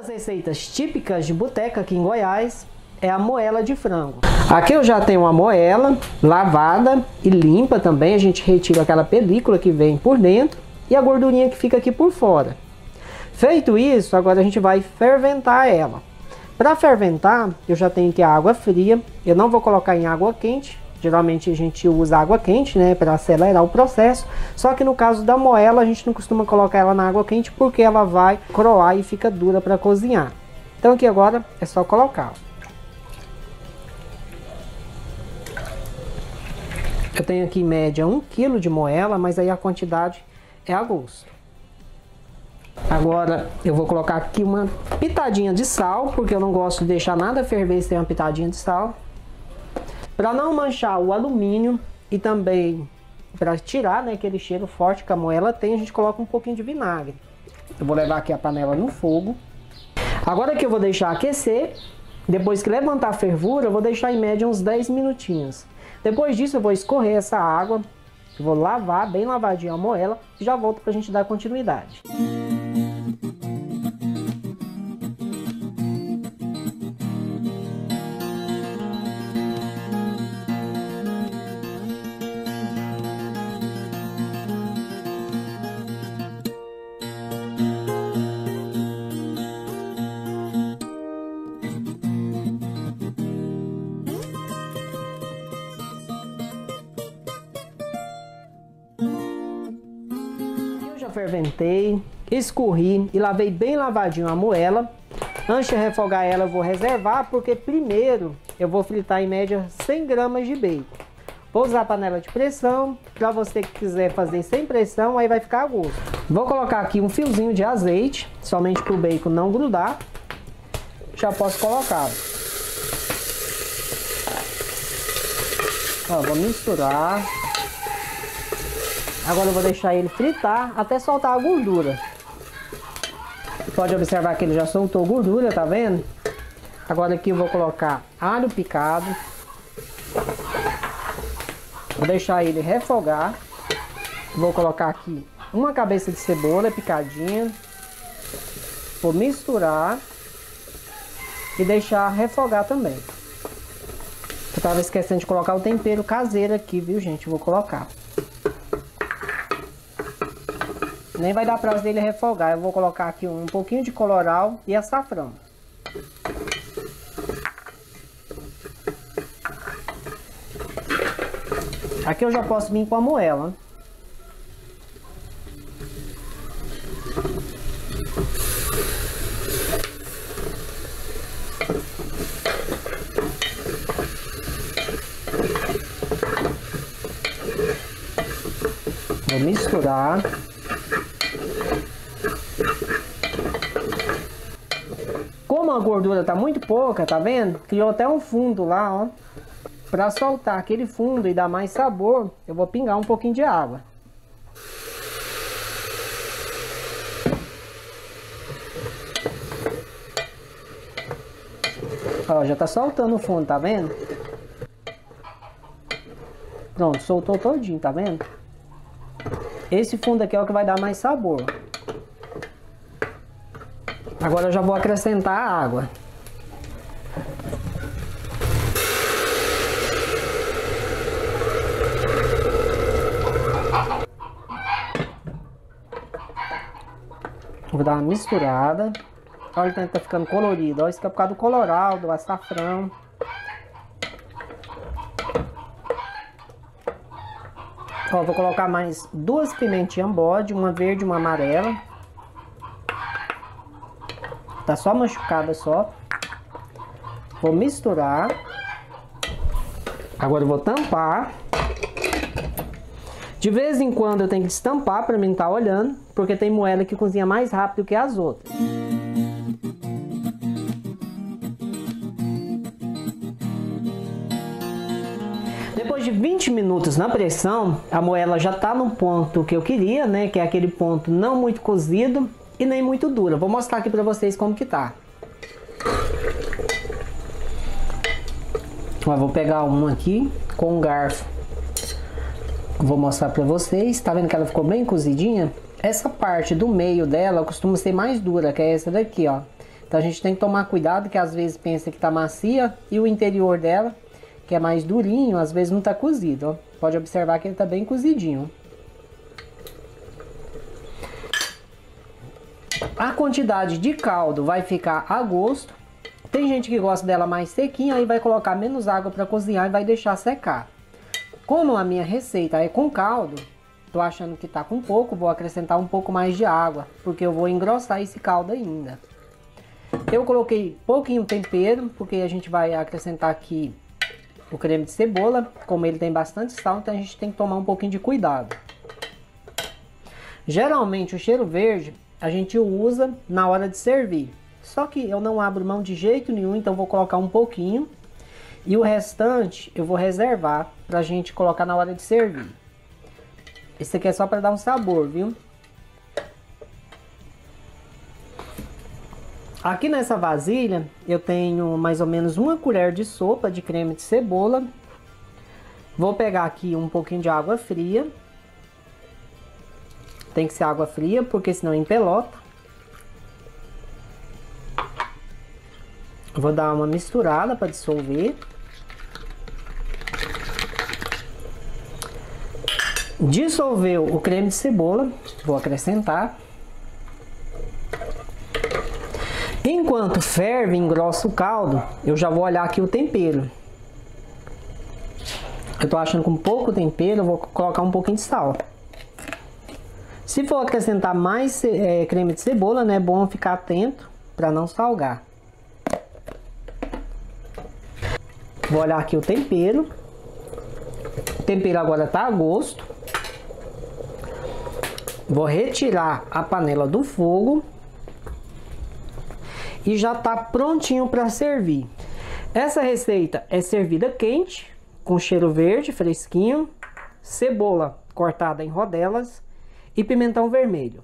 das receitas típicas de boteca aqui em Goiás é a moela de frango. Aqui eu já tenho uma moela lavada e limpa também. A gente retira aquela película que vem por dentro e a gordurinha que fica aqui por fora. Feito isso, agora a gente vai ferventar ela. Para ferventar, eu já tenho aqui a água fria. Eu não vou colocar em água quente. Geralmente a gente usa água quente, né, para acelerar o processo. Só que no caso da moela, a gente não costuma colocar ela na água quente porque ela vai croar e fica dura para cozinhar. Então aqui agora é só colocar. Eu tenho aqui em média 1 kg de moela, mas aí a quantidade é a gosto. Agora eu vou colocar aqui uma pitadinha de sal, porque eu não gosto de deixar nada ferver sem uma pitadinha de sal. Para não manchar o alumínio e também para tirar né, aquele cheiro forte que a moela tem, a gente coloca um pouquinho de vinagre. Eu vou levar aqui a panela no fogo. Agora que eu vou deixar aquecer, depois que levantar a fervura, eu vou deixar em média uns 10 minutinhos. Depois disso eu vou escorrer essa água, vou lavar bem lavadinha a moela e já volto para a gente dar continuidade. Ferventei, escorri e lavei bem lavadinho a moela. Antes de refogar ela, eu vou reservar, porque primeiro eu vou fritar em média 100 gramas de bacon. Vou usar a panela de pressão, para você que quiser fazer sem pressão, aí vai ficar a gosto. Vou colocar aqui um fiozinho de azeite, somente para o bacon não grudar. Já posso colocar. Ó, vou misturar. Agora eu vou deixar ele fritar até soltar a gordura. Pode observar que ele já soltou gordura, tá vendo? Agora aqui eu vou colocar alho picado. Vou deixar ele refogar. Vou colocar aqui uma cabeça de cebola picadinha. Vou misturar e deixar refogar também. Eu tava esquecendo de colocar o tempero caseiro aqui, viu gente? Vou colocar. Nem vai dar prazo dele refogar. Eu vou colocar aqui um pouquinho de coloral e açafrão. Aqui eu já posso vir com a moela. Vou misturar. Como a gordura tá muito pouca, tá vendo? Criou até um fundo lá, ó. Pra soltar aquele fundo e dar mais sabor, eu vou pingar um pouquinho de água. Ó, já tá soltando o fundo, tá vendo? Pronto, soltou todinho, tá vendo? Esse fundo aqui é o que vai dar mais sabor. Agora eu já vou acrescentar a água. Vou dar uma misturada. Olha como tá ficando colorido. Olha, isso aqui é por causa do coloral, do açafrão. Ó, vou colocar mais duas pimentinhas bode, uma verde e uma amarela. Tá só machucada só. Vou misturar. Agora eu vou tampar. De vez em quando eu tenho que estampar para mim estar tá olhando, porque tem moela que cozinha mais rápido que as outras. Depois de 20 minutos na pressão, a moela já está no ponto que eu queria, né? Que é aquele ponto não muito cozido e nem muito dura. Vou mostrar aqui para vocês como que tá. Ó, vou pegar um aqui com um garfo. Vou mostrar para vocês. Tá vendo que ela ficou bem cozidinha? Essa parte do meio dela costuma ser mais dura, que é essa daqui, ó. Então a gente tem que tomar cuidado que às vezes pensa que tá macia e o interior dela, que é mais durinho, às vezes não tá cozido, ó. Pode observar que ele tá bem cozidinho. A quantidade de caldo vai ficar a gosto. Tem gente que gosta dela mais sequinha, aí vai colocar menos água para cozinhar e vai deixar secar. Como a minha receita é com caldo, tô achando que tá com pouco, vou acrescentar um pouco mais de água, porque eu vou engrossar esse caldo ainda. Eu coloquei pouquinho tempero, porque a gente vai acrescentar aqui o creme de cebola. Como ele tem bastante sal, então a gente tem que tomar um pouquinho de cuidado. Geralmente o cheiro verde a gente usa na hora de servir. Só que eu não abro mão de jeito nenhum, então vou colocar um pouquinho. E o restante eu vou reservar para a gente colocar na hora de servir. Esse aqui é só para dar um sabor, viu? Aqui nessa vasilha eu tenho mais ou menos uma colher de sopa de creme de cebola. Vou pegar aqui um pouquinho de água fria tem que ser água fria, porque senão empelota. Vou dar uma misturada para dissolver. Dissolveu o creme de cebola, vou acrescentar. Enquanto ferve e engrossa o caldo, eu já vou olhar aqui o tempero. Eu tô achando com pouco tempero, eu vou colocar um pouquinho de sal. Se for acrescentar mais é, creme de cebola, né, é bom ficar atento para não salgar. Vou olhar aqui o tempero. O tempero agora está a gosto. Vou retirar a panela do fogo. E já está prontinho para servir. Essa receita é servida quente, com cheiro verde, fresquinho, cebola cortada em rodelas e pimentão vermelho.